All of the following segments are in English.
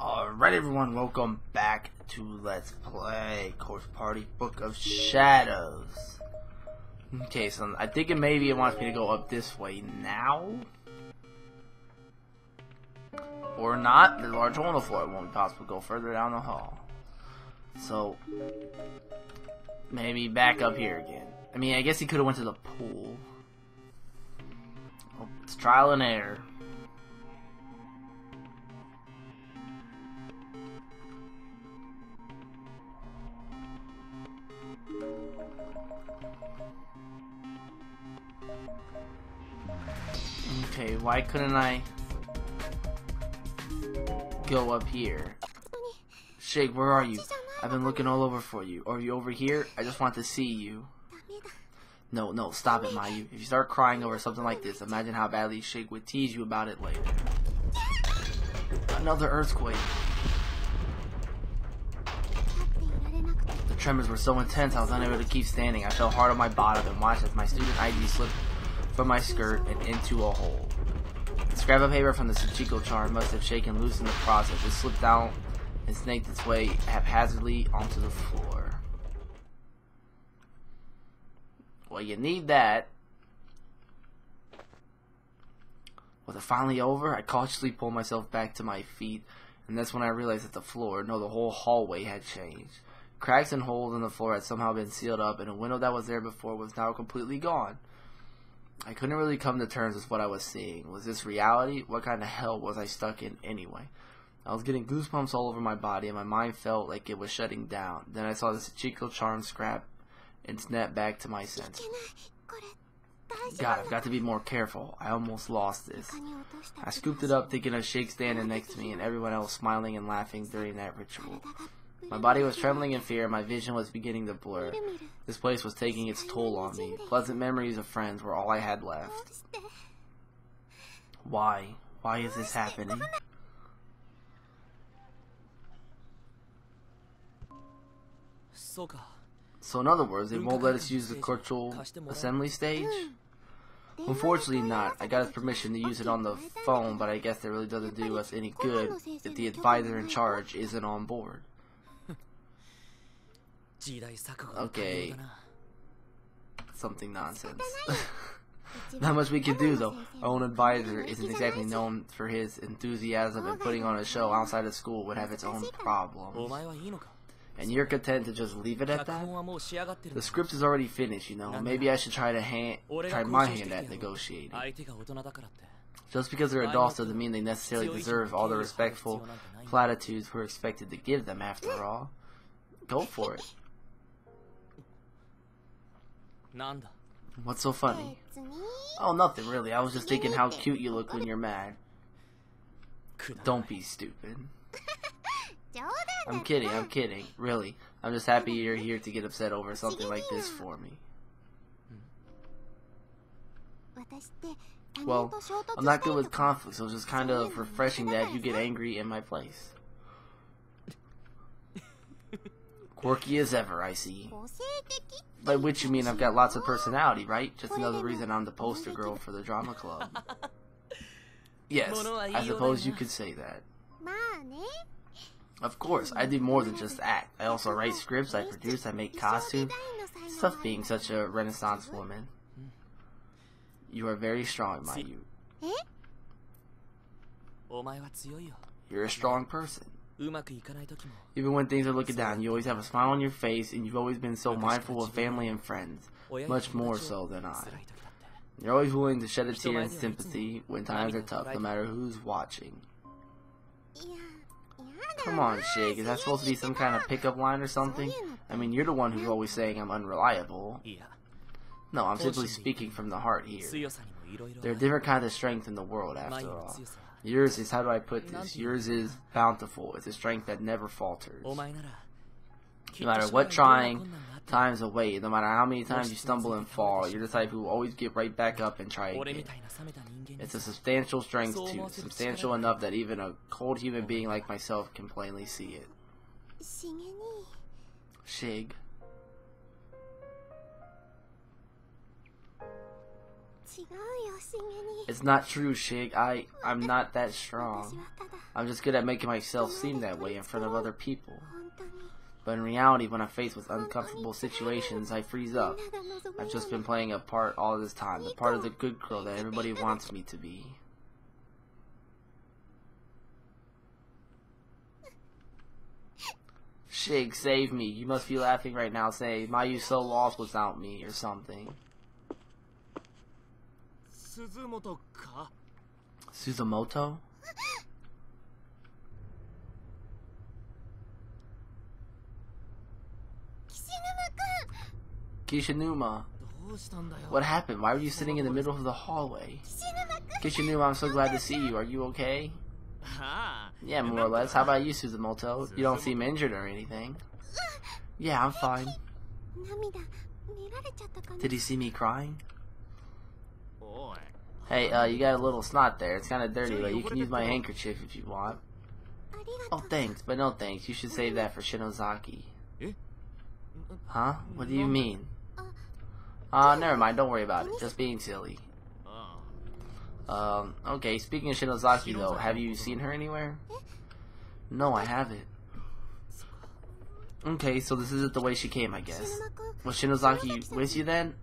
Alright everyone, welcome back to Let's Play Corpse Party Book of Shadows. Okay, so I think it maybe it wants me to go up this way now. Or not, a large hole in the floor, won't be possible to go further down the hall. So, maybe back up here again. I mean, I guess he could have went to the pool. Oh, it's trial and error. Okay, why couldn't I go up here? Shig, where are you? I've been looking all over for you. Are you over here? I just want to see you. No, no, stop it, Mayu. If you start crying over something like this, imagine how badly Shig would tease you about it later. Another earthquake. Tremors were so intense I was unable to keep standing. I fell hard on my bottom and watched as my student ID slipped from my skirt and into a hole. The scrap of paper from the Sachiko charm must have shaken loose in the process. It slipped down and snaked its way haphazardly onto the floor. Well, you need that. Was it finally over? I cautiously pulled myself back to my feet, and that's when I realized that the floor, no, the whole hallway had changed. Cracks and holes in the floor had somehow been sealed up, and a window that was there before was now completely gone. I couldn't really come to terms with what I was seeing. Was this reality? What kind of hell was I stuck in anyway? I was getting goosebumps all over my body, and my mind felt like it was shutting down. Then I saw this Chico charm scrap and snap back to my senses. God, I've got to be more careful. I almost lost this. I scooped it up, thinking of Shig standing next to me and everyone else smiling and laughing during that ritual. My body was trembling in fear, and my vision was beginning to blur. This place was taking its toll on me. Pleasant memories of friends were all I had left. Why? Why is this happening? So in other words, they won't let us use the cultural assembly stage? Unfortunately not. I got his permission to use it on the phone, but I guess that really doesn't do us any good if the advisor in charge isn't on board. Okay. Something nonsense. Not much we can do though. Our own advisor isn't exactly known for his enthusiasm in putting on a show outside of school would have its own problems. And you're content to just leave it at that? The script is already finished, you know. Maybe I should try to hand try my hand at negotiating. Just because they're adults doesn't mean they necessarily deserve all the respectful platitudes we're expected to give them after all. Go for it. What's so funny? Oh, nothing really. I was just thinking how cute you look when you're mad. Don't be stupid. I'm kidding, I'm kidding. Really. I'm just happy you're here to get upset over something like this for me. Well, I'm not good with conflict, so it's just kind of refreshing that you get angry in my place. Quirky as ever, I see. By which you mean I've got lots of personality, right? Just another reason I'm the poster girl for the drama club. Yes, I suppose you could say that. Of course, I do more than just act. I also write scripts, I produce, I make costumes. Stuff being such a renaissance woman. You are very strong, my Mayu. You're a strong person. Even when things are looking down, you always have a smile on your face, and you've always been so mindful of family and friends, much more so than I. You're always willing to shed a tear in sympathy when times are tough, no matter who's watching. Come on, Shig, is that supposed to be some kind of pickup line or something? I mean, you're the one who's always saying I'm unreliable. No, I'm simply speaking from the heart here. There are different kinds of strength in the world, after all. Yours is, how do I put this? Yours is bountiful. It's a strength that never falters. No matter what trying times away, no matter how many times you stumble and fall, you're the type who will always get right back up and try again. It's a substantial strength too, substantial enough that even a cold human being like myself can plainly see it. Shig. It's not true, Shig. I, I'm not that strong. I'm just good at making myself seem that way in front of other people. But in reality, when I'm faced with uncomfortable situations, I freeze up. I've just been playing a part all this time, the part of the good girl that everybody wants me to be. Shig, save me. You must be laughing right now, saying, Mayu so lost without me, or something. Suzumoto ka? Suzumoto? Kishinuma. What happened? Why were you sitting in the middle of the hallway? Kishinuma, I'm so glad to see you. Are you okay? Yeah, more or less. How about you, Suzumoto? You don't seem injured or anything. Uh, yeah, I'm fine. Did you see me crying? Hey, uh, you got a little snot there. It's kind of dirty, but you can use my handkerchief if you want. Oh, thanks, but no thanks. You should save that for Shinozaki. Huh? What do you mean? Uh, never mind. Don't worry about it. Just being silly. Um, okay, speaking of Shinozaki, though, have you seen her anywhere? No, I haven't. Okay, so this isn't the way she came, I guess. Was Shinozaki with you then?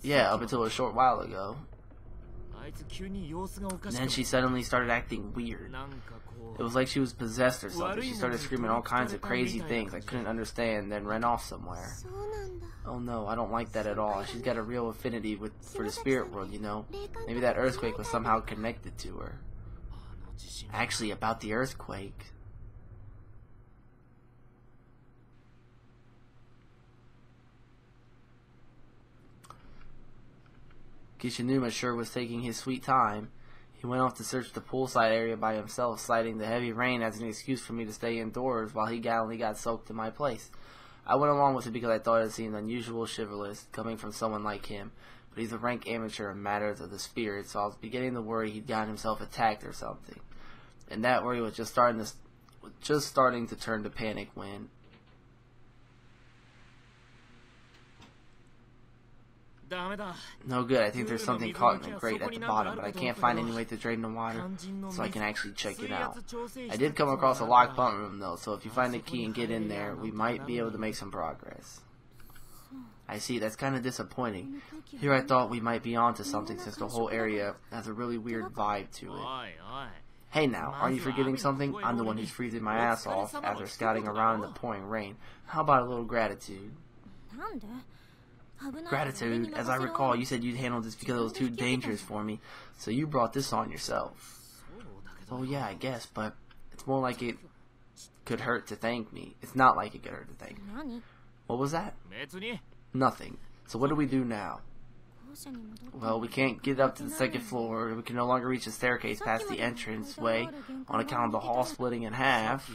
Yeah, up until a short while ago. Then she suddenly started acting weird. It was like she was possessed or something. She started screaming all kinds of crazy things I couldn't understand, then ran off somewhere. Oh no, I don't like that at all. She's got a real affinity with for the spirit world, you know? Maybe that earthquake was somehow connected to her. Actually, about the earthquake. Kishinuma sure was taking his sweet time. He went off to search the poolside area by himself, citing the heavy rain as an excuse for me to stay indoors while he gallantly got soaked in my place. I went along with it because I thought it seemed unusual chivalrous coming from someone like him, but he's a rank amateur in matters of the spirit, so I was beginning to worry he'd gotten himself attacked or something. And that worry was just starting to just starting to turn to panic when No good, I think there's something caught in the grate at the bottom, but I can't find any way to drain the water so I can actually check it out. I did come across a locked pump room though, so if you find the key and get in there, we might be able to make some progress. I see, that's kind of disappointing. Here I thought we might be onto something since the whole area has a really weird vibe to it. Hey now, are you forgetting something? I'm the one who's freezing my ass off after scouting around in the pouring rain. How about a little gratitude? Gratitude, as I recall, you said you'd handle this because it was too dangerous for me, so you brought this on yourself. Oh yeah, I guess, but it's more like it could hurt to thank me. It's not like it could hurt to thank me. What was that? Nothing. So what do we do now? Well, we can't get up to the second floor. We can no longer reach the staircase past the entrance way on account of the hall splitting in half.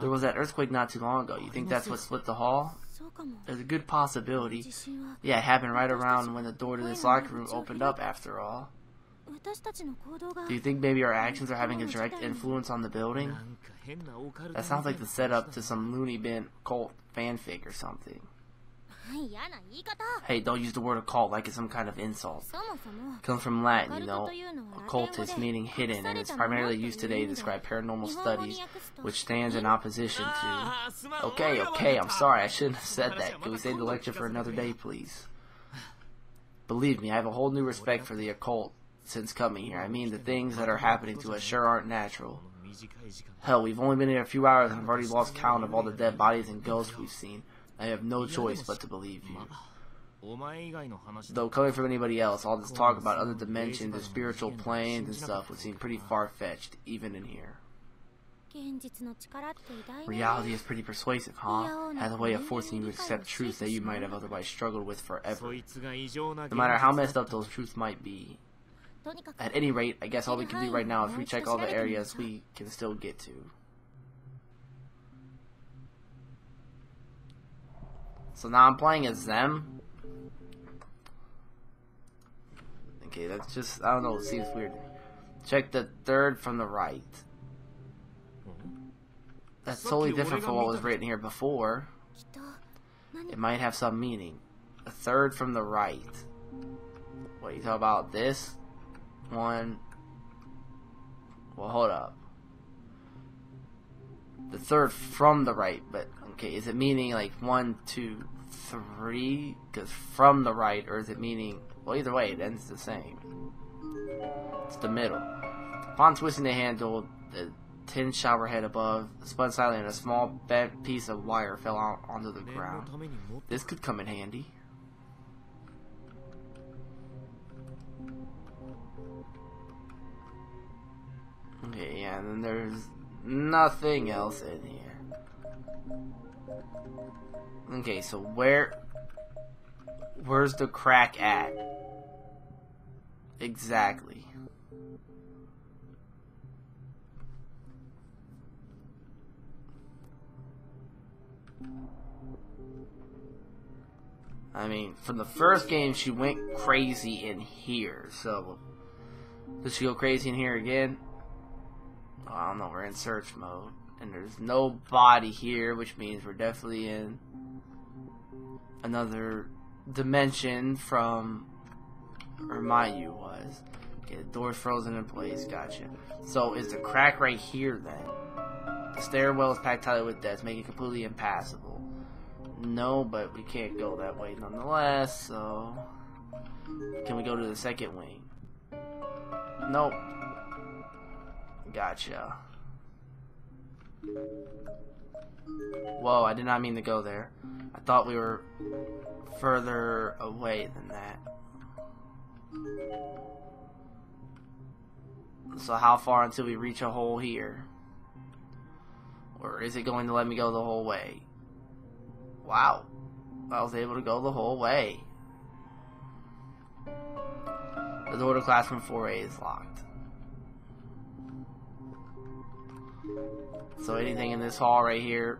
There was that earthquake not too long ago. You think that's what split the hall? There's a good possibility. Yeah, it happened right around when the door to this locker room opened up, after all. Do you think maybe our actions are having a direct influence on the building? That sounds like the setup to some loony bin cult fanfic or something. Hey, don't use the word occult like it's some kind of insult. Comes from Latin, you know, occultus meaning hidden, and it's primarily used today to describe paranormal studies, which stands in opposition to... Okay, okay, I'm sorry, I shouldn't have said that. Can we save the lecture for another day, please? Believe me, I have a whole new respect for the occult since coming here. I mean, the things that are happening to us sure aren't natural. Hell, we've only been here a few hours and I've already lost count of all the dead bodies and ghosts we've seen. I have no choice but to believe you. Though coming from anybody else, all this talk about other dimensions and spiritual planes and stuff would seem pretty far-fetched, even in here. Reality is pretty persuasive, huh? Has a way of forcing you to accept truths that you might have otherwise struggled with forever. No matter how messed up those truths might be. At any rate, I guess all we can do right now is recheck all the areas we can still get to. So now I'm playing as them. Okay, that's just, I don't know, it seems weird. Check the third from the right. That's totally different from what was written here before. It might have some meaning. A third from the right. What, you talk about this? One. Well, hold up. The third from the right, but Okay, is it meaning like one, two, three? Because from the right, or is it meaning? Well, either way, it ends the same. It's the middle. Upon twisting the handle, the tin shower head above spun silently, and a small bent piece of wire fell out onto the ground. This could come in handy. Okay, yeah, and then there's nothing else in here. Okay, so where where's the crack at? Exactly. I mean, from the first game, she went crazy in here. So, does she go crazy in here again? I don't know. We're in search mode, and there's no body here, which means we're definitely in another dimension from where Mayu was. Okay, the door's frozen in place. Gotcha. So, is the crack right here then? The stairwell is packed tightly with deaths, making it completely impassable. No, but we can't go that way nonetheless, so... Can we go to the second wing? Nope. Gotcha. Whoa, I did not mean to go there. I thought we were further away than that. So how far until we reach a hole here? Or is it going to let me go the whole way? Wow. I was able to go the whole way. The door to classroom 4A is locked. So anything in this hall right here,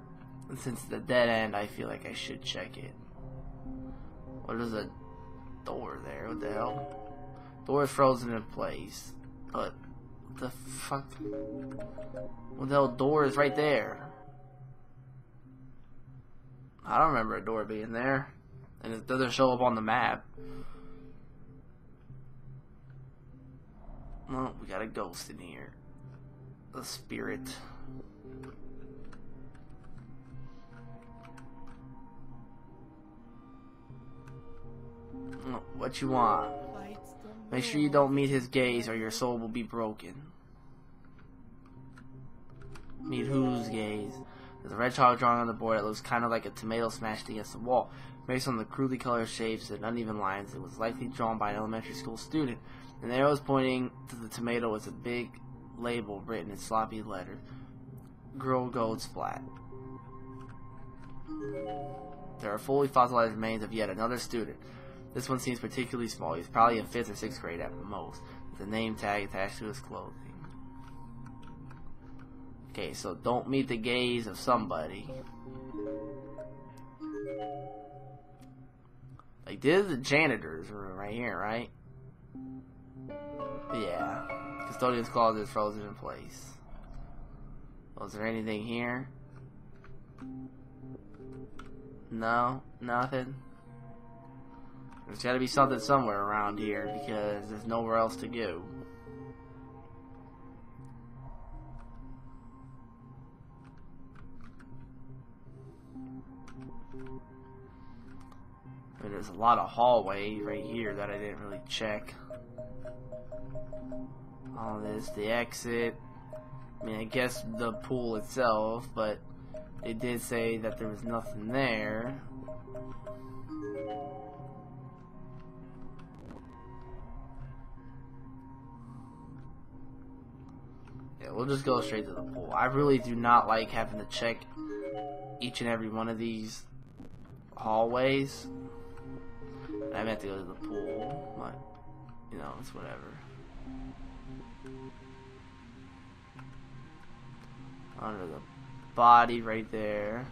since the dead end, I feel like I should check it. What is a door there? What the hell? Door is frozen in place. But, what the fuck? What the hell door is right there? I don't remember a door being there. And it doesn't show up on the map. Well, we got a ghost in here. A spirit. What you want? Make sure you don't meet his gaze or your soul will be broken. Meet whose gaze? There's a red chalk drawing on the board that looks kind of like a tomato smashed against the wall. Based on the crudely colored shapes and uneven lines, it was likely drawn by an elementary school student. And the arrows pointing to the tomato was a big label written in sloppy letters. Girl Gold Flat. There are fully fossilized remains of yet another student. This one seems particularly small. He's probably in 5th or 6th grade at most, with a name tag attached to his clothing. Okay, so don't meet the gaze of somebody. Like, this is the janitor's room right here, right? Yeah. Custodian's closet is frozen in place. Was there anything here? No, nothing. There's got to be something somewhere around here because there's nowhere else to go. Mean, there's a lot of hallway right here that I didn't really check. All this, the exit. I mean, I guess the pool itself, but they did say that there was nothing there. Yeah, we'll just go straight to the pool. I really do not like having to check each and every one of these hallways. I meant to go to the pool, but you know, it's whatever. Under the body right there.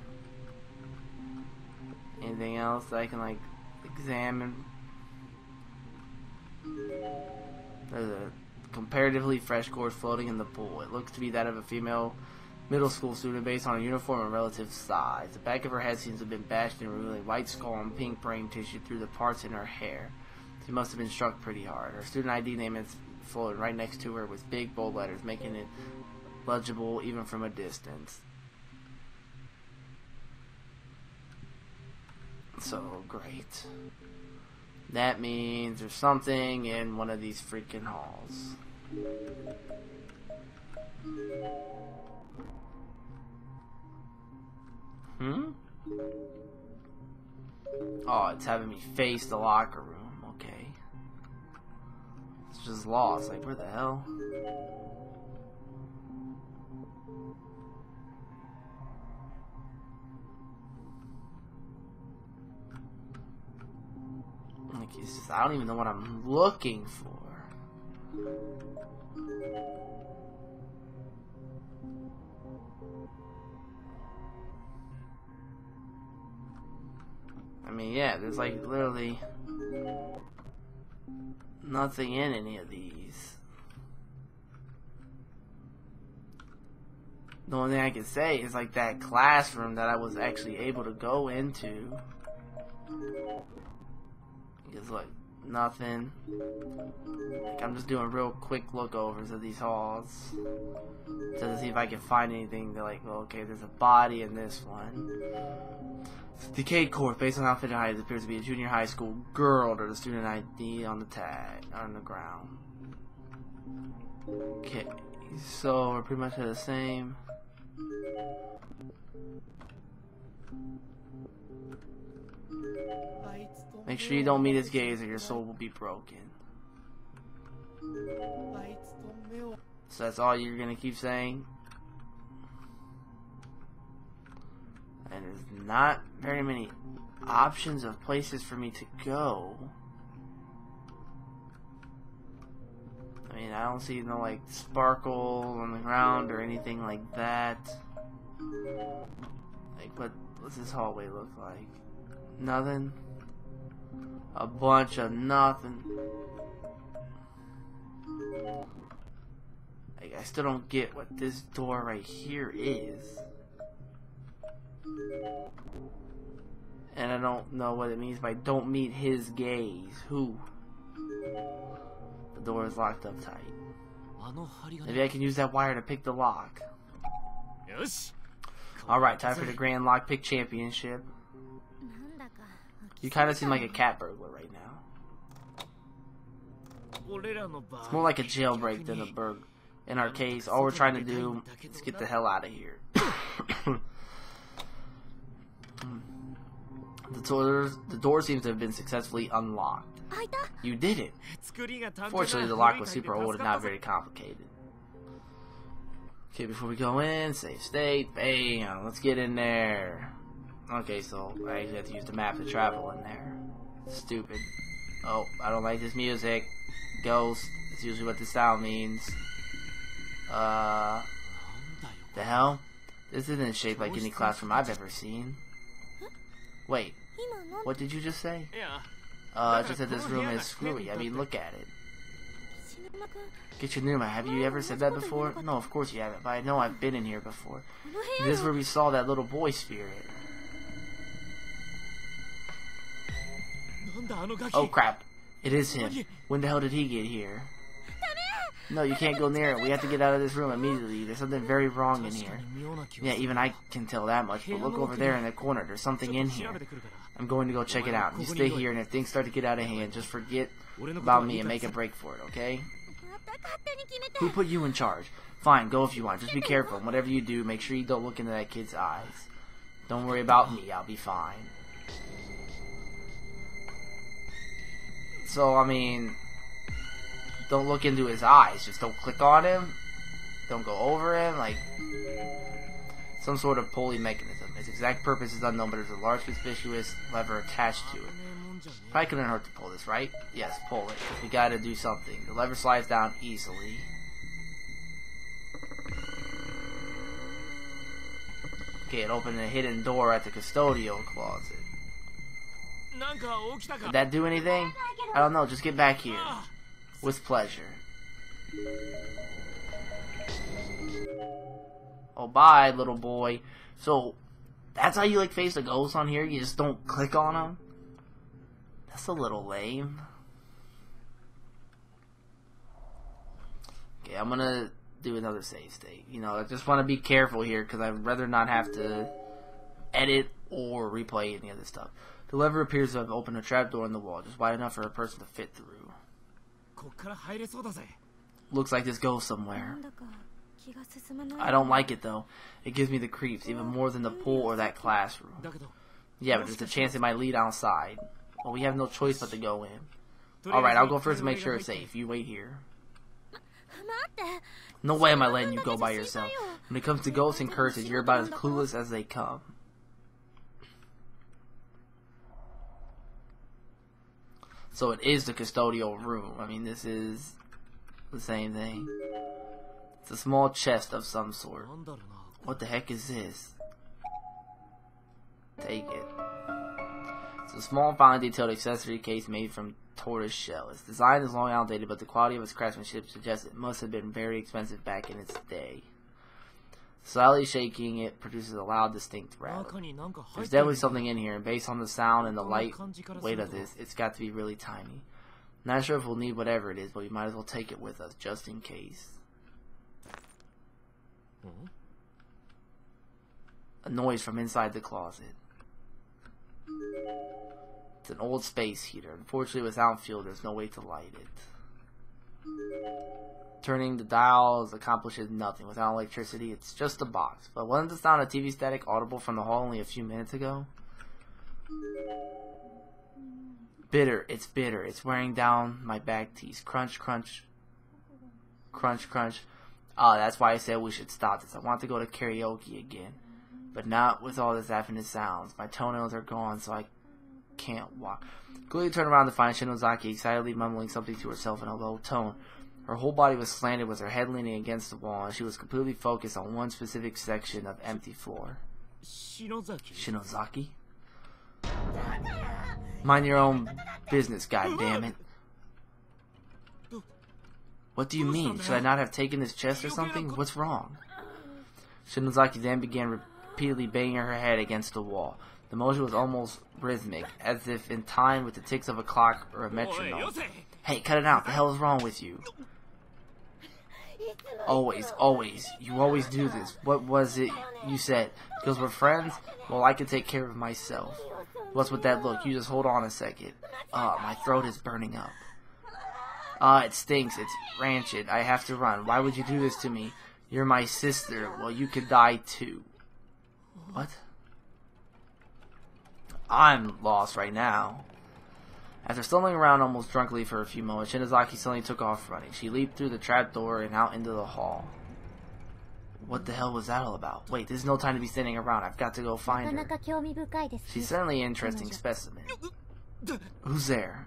Anything else I can like examine? There's a comparatively fresh corpse floating in the pool. It looks to be that of a female middle school student based on her uniform and relative size. The back of her head seems to have been bashed in, revealing white skull and pink brain tissue through the parts in her hair. She must have been struck pretty hard. Her student ID name is floating right next to her with big bold letters, making it legible even from a distance. So great. That means there's something in one of these freaking halls. Hmm? Oh, it's having me face the locker room. Just lost. Like, where the hell? Like, it's just, I don't even know what I'm looking for. I mean, yeah, there's like literally nothing in any of these. The only thing I can say is like that classroom that I was actually able to go into. Because like nothing. Like, I'm just doing real quick lookovers of these halls to see if I can find anything. To like, well, okay, there's a body in this one. Decayed corpse based on outfit and height. It appears to be a junior high school girl. There's a student ID on the tag on the ground. Okay, so we're pretty much the same. Make sure you don't meet his gaze or your soul will be broken. So that's all you're gonna keep saying? And there's not very many options of places for me to go. I mean, I don't see no like sparkle on the ground or anything like that. Like, what what's this hallway look like? Nothing. A bunch of nothing. Like, I still don't get what this door right here is. And I don't know what it means by don't meet his gaze. Who? The door is locked up tight. Maybe I can use that wire to pick the lock. Yes. Alright, time for the Grand Lockpick Championship. You kind of seem like a cat burglar right now. It's more like a jailbreak than a burg. In our case, all we're trying to do is get the hell out of here. Hmm. The door, the door seems to have been successfully unlocked. You did it. Fortunately, the lock was super old and not very complicated. Okay, before we go in, save state. Bam! Let's get in there. Okay, so I have to use the map to travel in there. Stupid. Oh, I don't like this music. Ghost. That's usually what the sound means. Uh, the hell? This isn't shaped like any classroom I've ever seen. Wait, what did you just say? Uh, just that this room is screwy. I mean, look at it. Kishinuma, have you ever said that before? No, of course you haven't, but I know I've been in here before. This is where we saw that little boy spirit. Oh crap, it is him. When the hell did he get here? No, you can't go near it. We have to get out of this room immediately. There's something very wrong in here. Yeah, even I can tell that much, but look over there in the corner. There's something in here. I'm going to go check it out. You stay here, and if things start to get out of hand, just forget about me and make a break for it, okay? Who put you in charge? Fine, go if you want. Just be careful. Whatever you do, make sure you don't look into that kid's eyes. Don't worry about me. I'll be fine. So, I mean, don't look into his eyes. Just don't click on him. Don't go over him. Like some sort of pulley mechanism. Its exact purpose is unknown, but there's a large conspicuous lever attached to it. Probably couldn't hurt to pull this, right? Yes, pull it. We gotta do something. The lever slides down easily. Okay, it opened a hidden door at the custodial closet. Did that do anything? I don't know, just get back here. あ With pleasure. Oh, bye, little boy. So, that's how you, like, face a ghost on here? You just don't click on them? That's a little lame. Okay, I'm gonna do another save state. You know, I just want to be careful here because I'd rather not have to edit or replay any of this stuff. The lever appears to have opened a trap door in the wall, just wide enough for a person to fit through. Looks like this goes somewhere. I don't like it though. It gives me the creeps, even more than the pool or that classroom. Yeah, but there's a chance it might lead outside. Well, we have no choice but to go in. Alright, I'll go first to make sure it's safe. You wait here. No way am I letting you go by yourself. When it comes to ghosts and curses, you're about as clueless as they come. So it is the custodial room. I mean, this is the same thing. It's a small chest of some sort. What the heck is this? Take it. It's a small, finely detailed accessory case made from tortoise shell. Its design is long outdated, but the quality of its craftsmanship suggests it must have been very expensive back in its day. Slightly shaking it produces a loud, distinct rattle. There's definitely something in here, and based on the sound and the light weight of this, it's got to be really tiny. Not sure if we'll need whatever it is, but we might as well take it with us, just in case. A noise from inside the closet. It's an old space heater. Unfortunately, without fuel, there's no way to light it. Turning the dials accomplishes nothing. Without electricity, it's just a box. But wasn't the sound of TV static audible from the hall only a few minutes ago? Bitter. It's bitter. It's wearing down my back teeth. Crunch, crunch. Crunch, crunch. Ah, that's why I said we should stop this. I want to go to karaoke again. But not with all this deafening sounds. My toenails are gone, so I can't walk. Quickly turned around to find Shinozaki excitedly mumbling something to herself in a low tone. Her whole body was slanted with her head leaning against the wall and she was completely focused on one specific section of empty floor. Shinozaki? Shinozaki? Mind your own business, goddammit. What do you mean? Should I not have taken this chest or something? What's wrong? Shinozaki then began repeatedly banging her head against the wall. The motion was almost rhythmic, as if in time with the ticks of a clock or a metronome. Hey, cut it out. The hell is wrong with you? Always, always. You always do this. What was it you said? Because we're friends? Well, I can take care of myself. What's with that look? You just hold on a second. Uh, my throat is burning up. Uh, it stinks. It's rancid. I have to run. Why would you do this to me? You're my sister. Well, you could die too. What? I'm lost right now. After stumbling around almost drunkenly for a few moments, Shinozaki suddenly took off running. She leaped through the trap door and out into the hall. What the hell was that all about? Wait, there's no time to be standing around. I've got to go find her. She's certainly an interesting specimen. Who's there?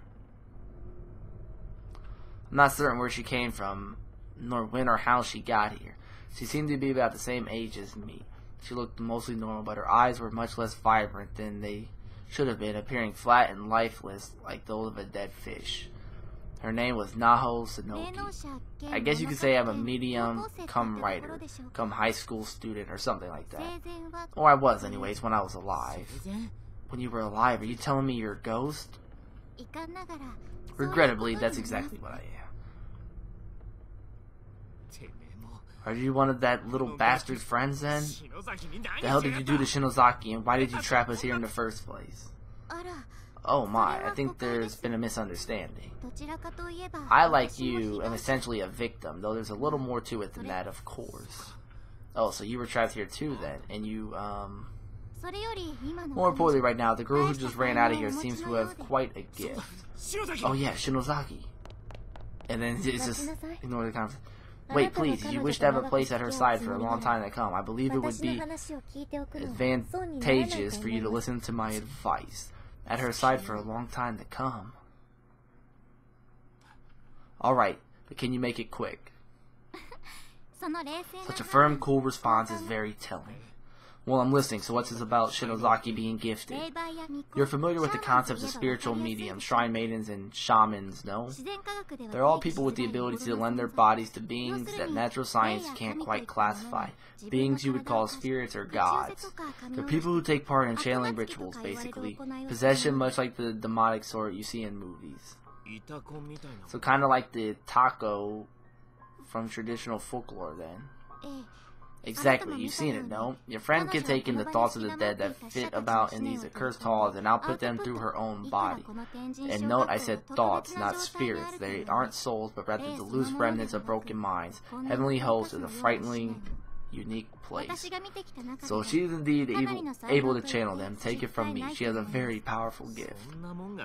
I'm not certain where she came from, nor when or how she got here. She seemed to be about the same age as me. She looked mostly normal, but her eyes were much less vibrant than they should have been, appearing flat and lifeless like those of a dead fish. Her name was Naho Saenoki. I guess you could say I'm a medium come writer, come high school student or something like that. Or I was anyways when I was alive. When you were alive, are you telling me you're a ghost? Regrettably, that's exactly what I am. Are you one of that little bastard's friends then? The hell did you do to Shinozaki and why did you trap us here in the first place? Oh my, I think there's been a misunderstanding. I, like you, am essentially a victim, though there's a little more to it than that, of course. Oh, so you were trapped here too then, and you, um... More importantly right now, the girl who just ran out of here seems to have quite a gift. Oh yeah, Shinozaki. And then it's just ignore the conversation. Wait, please, you wish to have a place at her side for a long time to come. I believe it would be advantageous for you to listen to my advice. At her side for a long time to come. Alright, but can you make it quick? Such a firm, cool response is very telling. Well, I'm listening, so what's this about Shinozaki being gifted? You're familiar with the concepts of spiritual mediums, shrine maidens, and shamans, no? They're all people with the ability to lend their bodies to beings that natural science can't quite classify. Beings you would call spirits or gods. They're people who take part in channeling rituals, basically. Possession much like the demonic sort you see in movies. So kind of like the itako from traditional folklore, then. Exactly, you've seen it, no? Your friend can take in the thoughts of the dead that fit about in these accursed halls and output them through her own body. And note I said thoughts, not spirits. They aren't souls, but rather the loose remnants of broken minds. Heavenly hosts is a frighteningly unique place. So she is indeed able, able to channel them. Take it from me, she has a very powerful gift.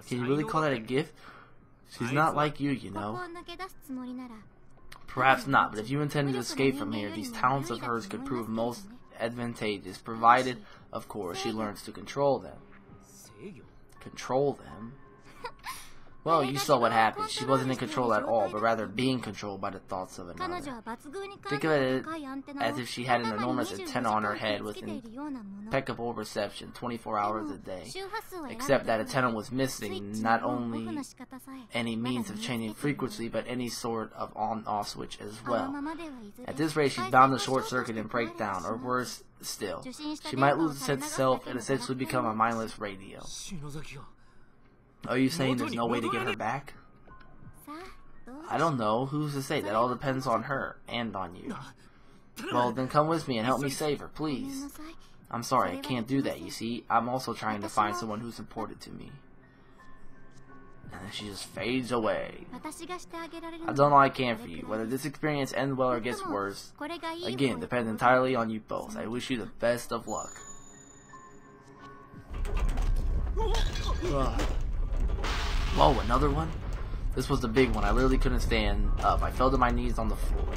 Can you really call that a gift? She's not like you, you know. Perhaps not, but if you intend to escape from here, these talents of hers could prove most advantageous, provided, of course, she learns to control them. Control them? Well, you saw what happened. She wasn't in control at all, but rather being controlled by the thoughts of another. Think of it as if she had an enormous antenna on her head with impeccable reception 24 hours a day. Except that antenna was missing not only any means of changing frequency, but any sort of on-off switch as well. At this rate, she's bound to short circuit and break down, or worse still. She might lose the sense of self and essentially become a mindless radio. Are you saying there's no way to get her back? I don't know. Who's to say? That all depends on her and on you. Well, then come with me and help me save her, please. I'm sorry, I can't do that, you see. I'm also trying to find someone who's important to me. And then she just fades away. I've done all I can for you. Whether this experience ends well or gets worse, again, depends entirely on you both. I wish you the best of luck. Ugh. Whoa, another one? This was the big one. I literally couldn't stand up. I fell to my knees on the floor.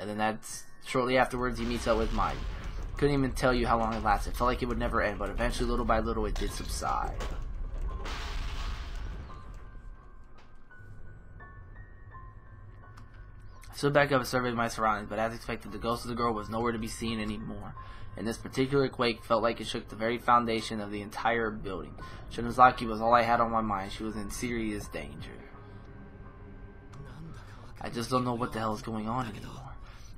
And then that's shortly afterwards he meets up with Mike. Couldn't even tell you how long it lasted. Felt like it would never end, but eventually, little by little, it did subside. I stood back up and surveyed my surroundings, but as expected, the ghost of the girl was nowhere to be seen anymore and this particular quake felt like it shook the very foundation of the entire building. Shinozaki was all I had on my mind. She was in serious danger. I just don't know what the hell is going on anymore.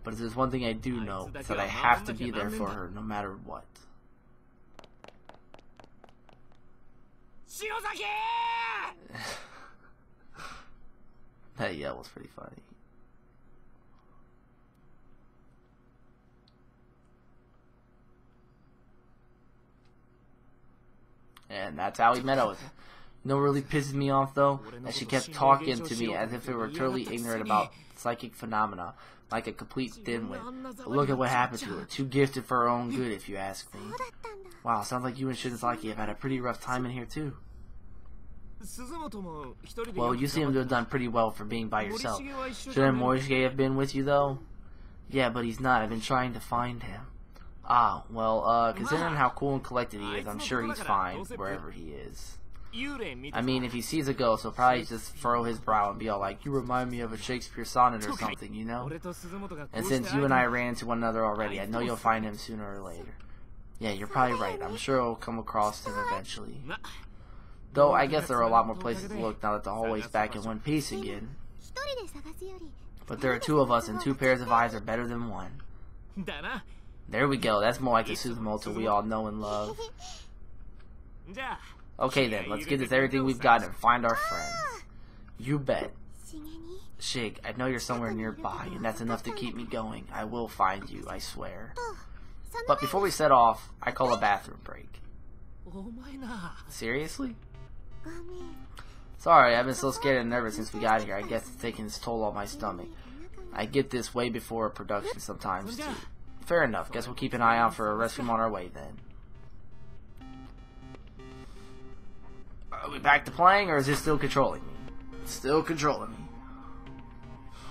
But there's one thing I do know, it's that I have to be there for her no matter what. Shinozaki! that yell was pretty funny. and that's how we met us. No really pisses me off though, that she kept talking to me as if they were totally ignorant about psychic phenomena, like a complete dimwit. But look at what happened to her, too gifted for her own good if you ask me. Wow, sounds like you and Shinozaki have had a pretty rough time in here too. Well, you seem to have done pretty well for being by yourself. Shouldn't Morishige have been with you though? Yeah, but he's not. I've been trying to find him. Ah, well, uh, considering how cool and collected he is, I'm sure he's fine wherever he is. I mean, if he sees a ghost, he'll probably just furrow his brow and be all like, you remind me of a Shakespeare sonnet or something, you know? And since you and I ran into one another already, I know you'll find him sooner or later. Yeah, you're probably right. I'm sure I'll come across him eventually. Though, I guess there are a lot more places to look now that the hallway's back in one piece again. But there are two of us, and two pairs of eyes are better than one. There we go. That's more like the Suzumoto we all know and love. Okay then, let's give this everything we've got and find our friends. You bet. Shig, I know you're somewhere nearby, and that's enough to keep me going. I will find you, I swear. But before we set off, I call a bathroom break. Seriously? Sorry, I've been so scared and nervous since we got here. I guess it's taking its toll on my stomach. I get this way before a production sometimes, too. Fair enough. Guess we'll keep an eye out for a restroom on our way then. Are we back to playing, or is this still controlling me? Still controlling me.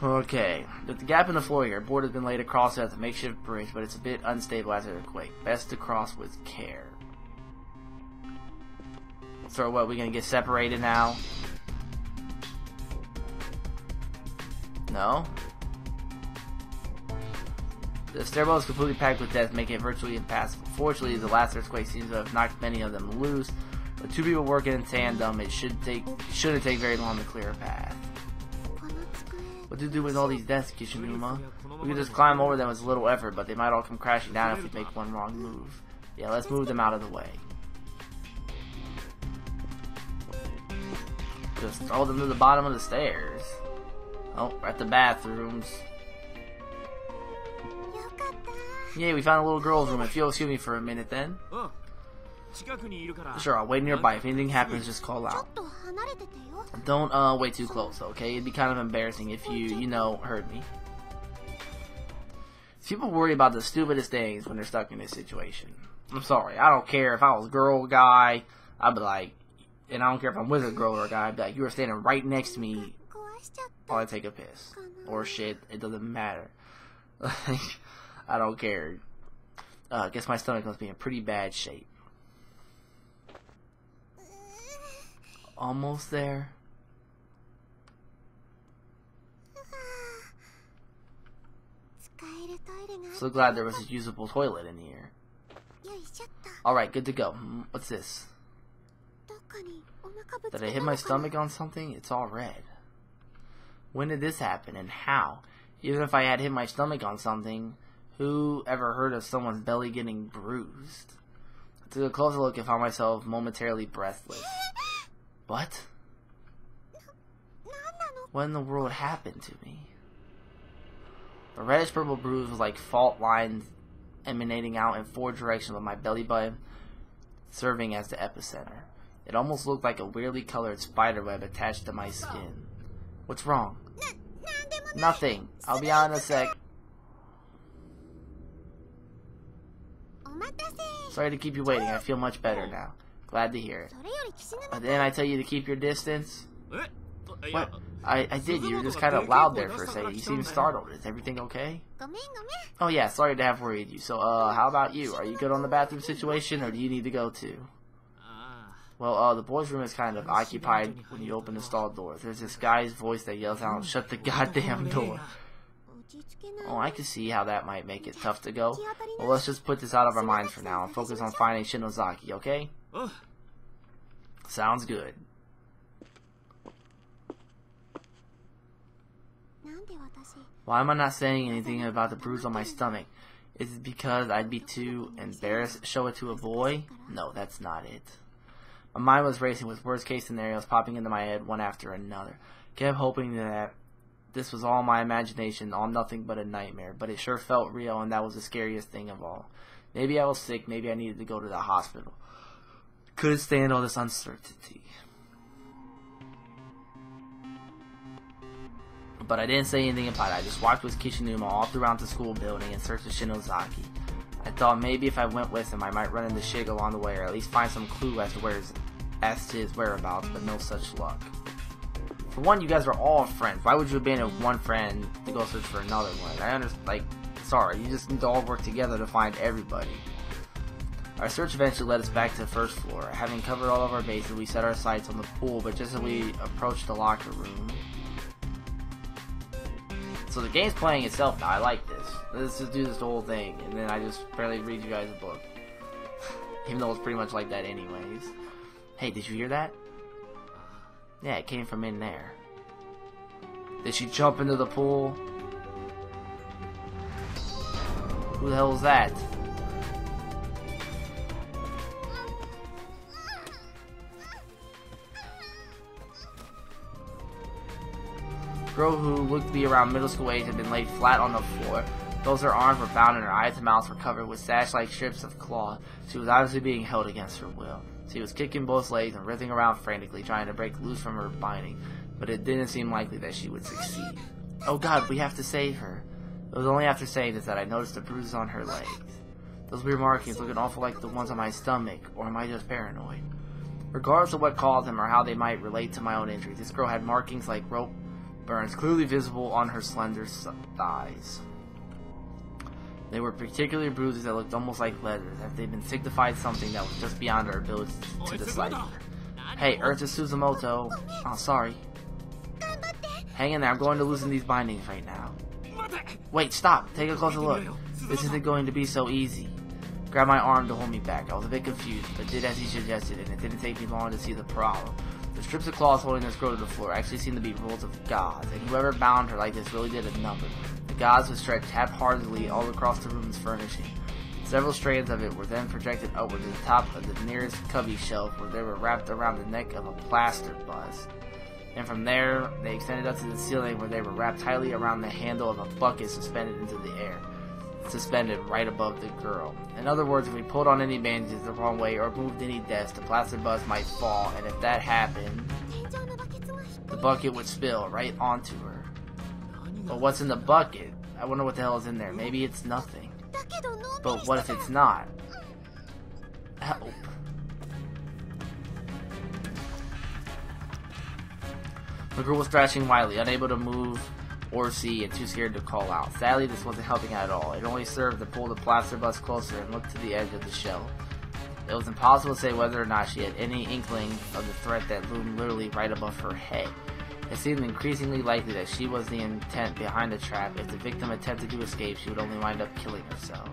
Okay, with the gap in the floor here, a board has been laid across it as a makeshift bridge, but it's a bit unstable as an earthquake. Best to cross with care. So what, we gonna get separated now? No? The stairwell is completely packed with death, making it virtually impassable. Fortunately, the last earthquake seems to have knocked many of them loose. With two people working in tandem, it should take shouldn't take very long to clear a path. What to do with all these deaths, Kishinuma? We can just climb over them with little effort, but they might all come crashing down if we make one wrong move. Yeah, let's move them out of the way. Just throw them to the bottom of the stairs. Oh, at the bathrooms. Yay, we found a little girl's room. If you'll excuse me for a minute then. Oh, sure, I'll wait nearby. If anything happens, just call out. Don't uh, wait too close, okay? It'd be kind of embarrassing if you, you know, heard me. People worry about the stupidest things when they're stuck in this situation. I'm sorry. I don't care if I was girl guy. I'd be like, and I don't care if I'm wizard girl or guy. I'd be like, you were standing right next to me while I take a piss or shit. It doesn't matter. Like, I don't care. Uh, I guess my stomach must be in pretty bad shape. Almost there. So glad there was a usable toilet in here. Alright, good to go. Mm, what's this? Did I hit my stomach on something? It's all red. When did this happen and how? Even if I had hit my stomach on something, who ever heard of someone's belly getting bruised? I took a closer look and found myself momentarily breathless. what? What in the world happened to me? The reddish purple bruise was like fault lines emanating out in four directions with my belly button serving as the epicenter. It almost looked like a weirdly colored spider web attached to my skin. What's wrong? Nothing. I'll be on in a sec. Sorry to keep you waiting. I feel much better now. Glad to hear it. But then I tell you to keep your distance. What? I, I did. You were just kind of loud there for a second. You seem startled. Is everything okay? Oh, yeah. Sorry to have worried you. So, uh, how about you? Are you good on the bathroom situation, or do you need to go too? Well, uh, the boys' room is kind of occupied when you open the stall door. There's this guy's voice that yells out, shut the goddamn door. Oh, I can see how that might make it tough to go. Well, let's just put this out of our minds for now and focus on finding Shinozaki, okay? Sounds good. Why am I not saying anything about the bruise on my stomach? Is it because I'd be too embarrassed to show it to a boy? No, that's not it. My mind was racing with worst case scenarios popping into my head one after another. Kept hoping that this was all my imagination, all nothing but a nightmare, but it sure felt real and that was the scariest thing of all. Maybe I was sick, maybe I needed to go to the hospital. Couldn't stand all this uncertainty. But I didn't say anything about it. I just walked with Kishinuma all throughout the school building in search of Shinozaki. I thought maybe if I went with him, I might run into Shig along the way, or at least find some clue as to where his, as to his whereabouts. But no such luck. For one, you guys are all friends. Why would you abandon one friend to go search for another one? I understand. Like, sorry, you just need to all work together to find everybody. Our search eventually led us back to the first floor. Having covered all of our bases, we set our sights on the pool, but just as we approached the locker room, so the game's playing itself now. I like this. Let's just do this whole thing, and then I just barely read you guys a book. Even though it's pretty much like that anyways. Hey, did you hear that? Yeah, it came from in there. Did she jump into the pool? Who the hell is that? girl who looked to be around middle school age had been laid flat on the floor. Both her arms were bound and her eyes and mouth were covered with sash-like strips of cloth. She was obviously being held against her will. She was kicking both legs and writhing around frantically, trying to break loose from her binding, but it didn't seem likely that she would succeed. Oh god, we have to save her. It was only after saying this that I noticed the bruises on her legs. Those weird markings looking awful like the ones on my stomach, or am I just paranoid? Regardless of what caused them or how they might relate to my own injury, this girl had markings like rope burns clearly visible on her slender thighs. They were particularly bruises that looked almost like letters, as they'd been signified something that was just beyond our ability to decipher. Hey, Earth is Suzumoto. Oh, sorry. Hang in there, I'm going to loosen these bindings right now. Wait, stop! Take a closer look. This isn't going to be so easy. Grab my arm to hold me back. I was a bit confused, but did as he suggested, and it didn't take me long to see the problem. The strips of cloth holding this girl to the floor actually seemed to be rolls of gauze, and whoever bound her like this really did a number. The gauze was stretched haphazardly all across the room's furnishing. Several strands of it were then projected upward to the top of the nearest cubby shelf, where they were wrapped around the neck of a plaster bust. And from there, they extended up to the ceiling, where they were wrapped tightly around the handle of a bucket suspended into the air suspended right above the girl. In other words, if we pulled on any bandages the wrong way or moved any desk, the plastic bus might fall, and if that happened, the bucket would spill right onto her. But what's in the bucket? I wonder what the hell is in there. Maybe it's nothing. But what if it's not? Help. The girl was thrashing wildly, unable to move or see and too scared to call out. Sadly, this wasn't helping at all. It only served to pull the plaster bus closer and look to the edge of the shell. It was impossible to say whether or not she had any inkling of the threat that loomed literally right above her head. It seemed increasingly likely that she was the intent behind the trap. If the victim attempted to escape, she would only wind up killing herself.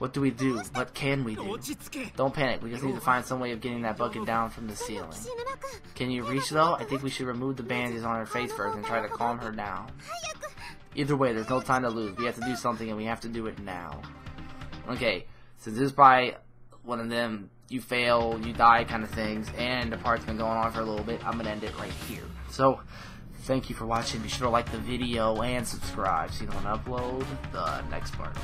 What do we do? What can we do? Don't panic, we just need to find some way of getting that bucket down from the ceiling. Can you reach though? I think we should remove the bandages on her face first and try to calm her down. Either way, there's no time to lose. We have to do something and we have to do it now. Okay, since this is probably one of them you fail, you die kind of things, and the part's been going on for a little bit, I'm gonna end it right here. So, thank you for watching. Be sure to like the video and subscribe so you don't upload the next part.